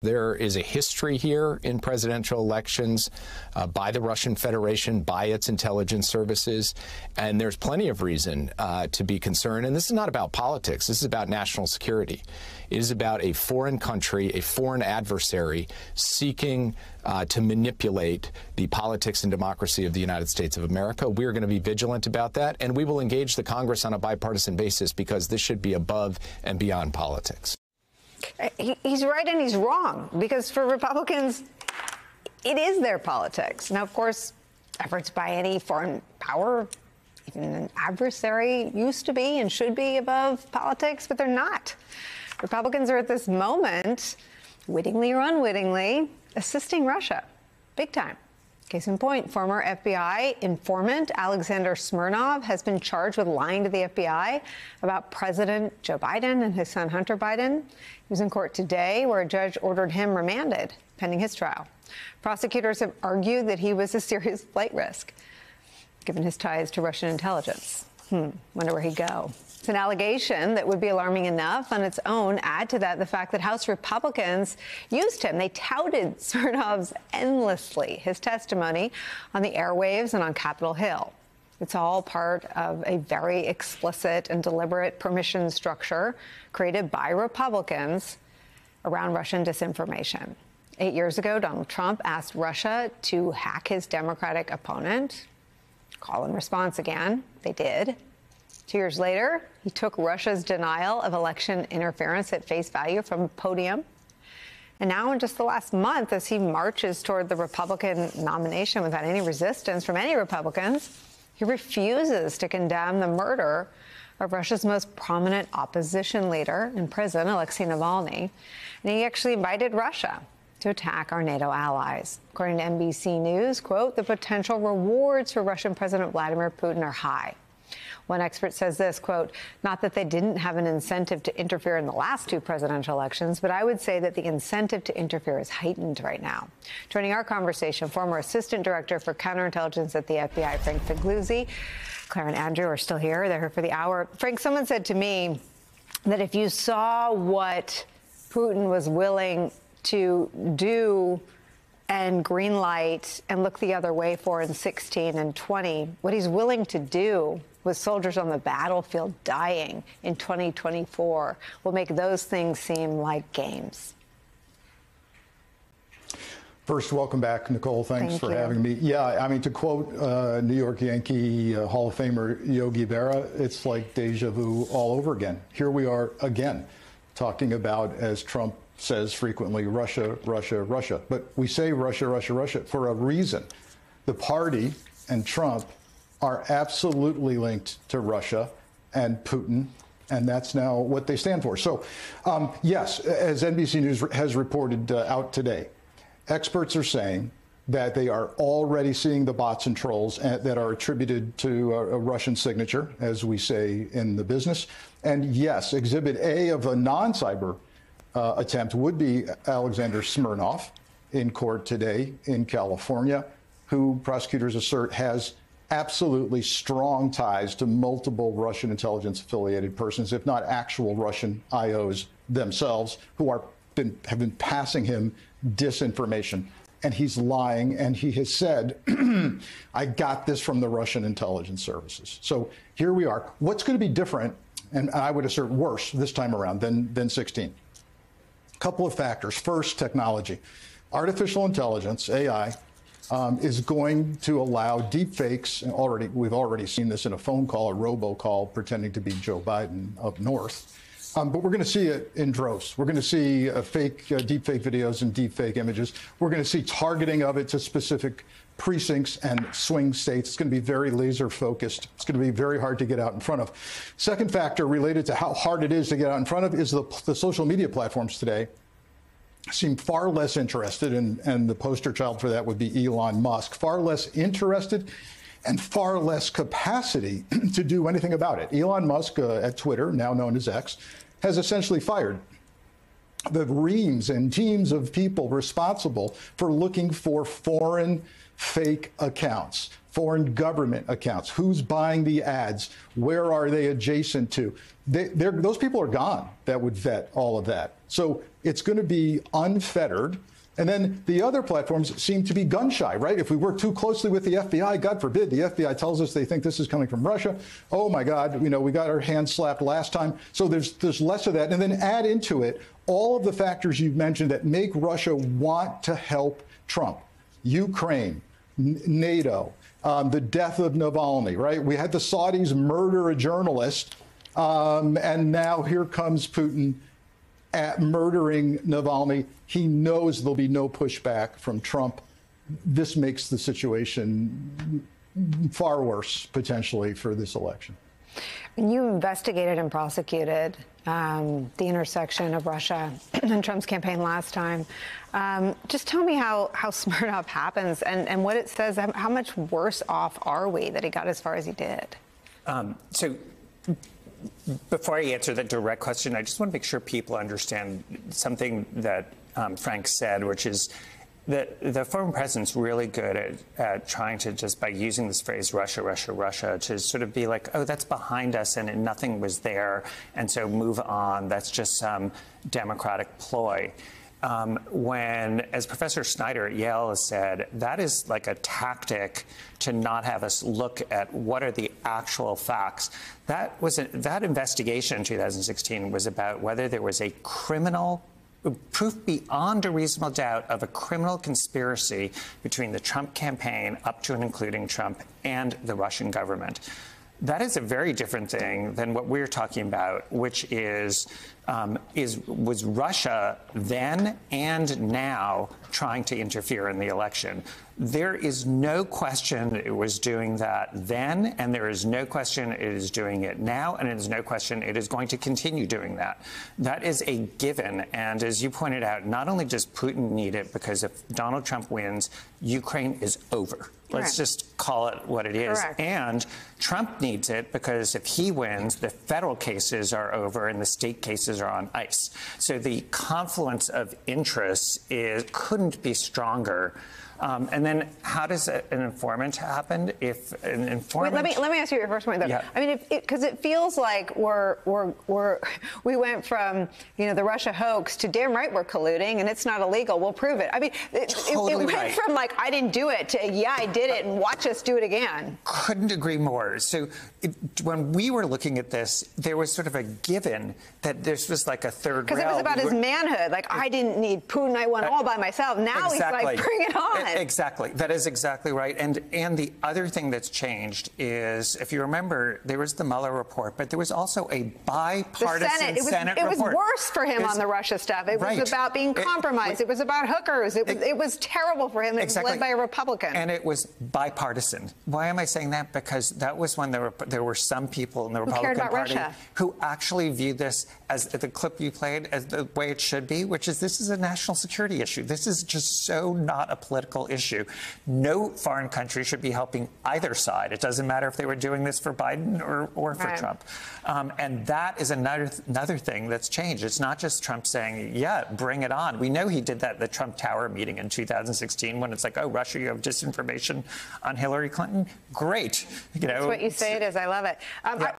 There is a history here in presidential elections uh, by the Russian Federation, by its intelligence services, and there's plenty of reason uh, to be concerned. And this is not about politics, this is about national security. It is about a foreign country, a foreign adversary seeking uh, to manipulate the politics and democracy of the United States of America. We're going to be vigilant about that, and we will engage the Congress on a bipartisan basis because this should be above and beyond politics. He, he's right and he's wrong because for Republicans, it is their politics. Now, of course, efforts by any foreign power, even an adversary, used to be and should be above politics, but they're not. Republicans are at this moment, wittingly or unwittingly, assisting Russia big time. Case in point, former FBI informant Alexander Smirnov has been charged with lying to the FBI about President Joe Biden and his son Hunter Biden. He was in court today where a judge ordered him remanded pending his trial. Prosecutors have argued that he was a serious flight risk, given his ties to Russian intelligence. Hmm, wonder where he'd go. It's an allegation that would be alarming enough on its own. Add to that the fact that House Republicans used him. They touted Smirnov's endlessly, his testimony on the airwaves and on Capitol Hill. It's all part of a very explicit and deliberate permission structure created by Republicans around Russian disinformation. Eight years ago, Donald Trump asked Russia to hack his Democratic opponent. Call and response again. They did. Two years later, he took Russia's denial of election interference at face value from a podium. And now, in just the last month, as he marches toward the Republican nomination without any resistance from any Republicans, he refuses to condemn the murder of Russia's most prominent opposition leader in prison, Alexei Navalny. And he actually invited Russia to attack our NATO allies. According to NBC News, quote, the potential rewards for Russian President Vladimir Putin are high. One expert says this quote, not that they didn't have an incentive to interfere in the last two presidential elections, but I would say that the incentive to interfere is heightened right now. Joining our conversation, former assistant director for counterintelligence at the FBI, Frank Figliuzzi. Claire and Andrew are still here. They're here for the hour. Frank, someone said to me that if you saw what Putin was willing to do and green light and look the other way for in 16 and 20, what he's willing to do with soldiers on the battlefield dying in 2024 will make those things seem like games. First, welcome back, Nicolle. Thanks Thank for you. having me. Yeah, I mean, to quote uh, New York Yankee uh, Hall of Famer Yogi Berra, it's like deja vu all over again. Here we are again, talking about, as Trump says frequently, Russia, Russia, Russia. But we say Russia, Russia, Russia for a reason. The party and Trump are absolutely linked to Russia and Putin, and that's now what they stand for. So, um, yes, as NBC News has reported uh, out today, experts are saying that they are already seeing the bots and trolls uh, that are attributed to a, a Russian signature, as we say in the business. And yes, Exhibit A of a non cyber uh, attempt would be Alexander Smirnov in court today in California, who prosecutors assert has absolutely strong ties to multiple Russian intelligence affiliated persons, if not actual Russian IOs themselves, who are been, have been passing him disinformation. And he's lying, and he has said, I got this from the Russian intelligence services. So here we are. What's going to be different, and I would assert worse this time around than, than 16? Couple of factors. First, technology. Artificial intelligence, AI, um, is going to allow deepfakes. And already, we've already seen this in a phone call, a robocall pretending to be Joe Biden up north. Um, but we're going to see it in droves. We're going to see uh, fake, uh, deepfake videos and deepfake images. We're going to see targeting of it to specific precincts and swing states. It's going to be very laser focused. It's going to be very hard to get out in front of. Second factor related to how hard it is to get out in front of is the, the social media platforms today seem far less interested, and, and the poster child for that would be Elon Musk, far less interested and far less capacity to do anything about it. Elon Musk uh, at Twitter, now known as X, has essentially fired the reams and teams of people responsible for looking for foreign fake accounts, foreign government accounts. Who's buying the ads? Where are they adjacent to? They, those people are gone that would vet all of that. So it's going to be unfettered. And then the other platforms seem to be gun shy, right? If we work too closely with the FBI, God forbid, the FBI tells us they think this is coming from Russia. Oh my God, you know, we got our hands slapped last time. So there's there's less of that. And then add into it all of the factors you've mentioned that make Russia want to help Trump. Ukraine, NATO, um, the death of Navalny, right? We had the Saudis murder a journalist, um, and now here comes Putin at murdering Navalny. He knows there'll be no pushback from Trump. This makes the situation far worse potentially for this election. You investigated and prosecuted um, the intersection of Russia and Trump's campaign last time. Um, just tell me how, how Smirnov happens and, and what it says. How much worse off are we that he got as far as he did? Um, so before I answer that direct question, I just want to make sure people understand something that um, Frank said, which is that the former president's really good at, at, trying to just by using this phrase Russia, Russia, Russia to sort of be like, oh, that's behind us and nothing was there, and so move on. That's just some democratic ploy. Um, when, as Professor Snyder at Yale said, that is like a tactic to not have us look at what are the actual facts. That was a, that investigation in 2016 was about whether there was a criminal proof beyond a reasonable doubt of a criminal conspiracy between the Trump campaign up to and including Trump and the Russian government. That is a very different thing than what we're talking about, which is um, is was Russia then and now trying to interfere in the election. There is no question it was doing that then, and there is no question it is doing it now, and it is no question it is going to continue doing that. That is a given. And as you pointed out, not only does Putin need it, because if Donald Trump wins, Ukraine is over. Let's just call it what it is. Correct. And Trump needs it because if he wins, the federal cases are over and the state cases are on ice. So the confluence of interests is, couldn't be stronger. Um, and then, how does an informant happen? If an informant, Wait, let me let me ask you your first point though. Yeah. I mean, because it, it, feels like we're we're we're we went from you know the Russia hoax to damn right we're colluding and it's not illegal. We'll prove it. I mean, it, totally it, it went right. from like I didn't do it to yeah I did it and watch us do it again. Couldn't agree more. So when we were looking at this, there was sort of a given that this was like a third because it was about we his were, manhood. Like I didn't need Putin. I won uh, all by myself. Now exactly. he's like bring it on. Exactly. That is exactly right. And and the other thing that's changed is, if you remember, there was the Mueller report, but there was also a bipartisan the Senate. It was, Senate it report. was worse for him on the Russia stuff. It right. was about being compromised. It, it, was about hookers. It was it, it was terrible for him. It exactly. was led by a Republican. And it was bipartisan. Why am I saying that? Because that was when there were there were some people in the Republican Party Russia? who actually viewed this as the clip you played as the way it should be, which is this is a national security issue. This is just so not a political issue. No foreign country should be helping either side. It doesn't matter if they were doing this for Biden or, or for right. Trump. Um, and that is another another thing that's changed. It's not just Trump saying, "Yeah, bring it on." We know he did that at the Trump Tower meeting in 2016 when it's like, "Oh, Russia, you have disinformation on Hillary Clinton." Great, you know. That's what you say it is. I love it. Um, yeah.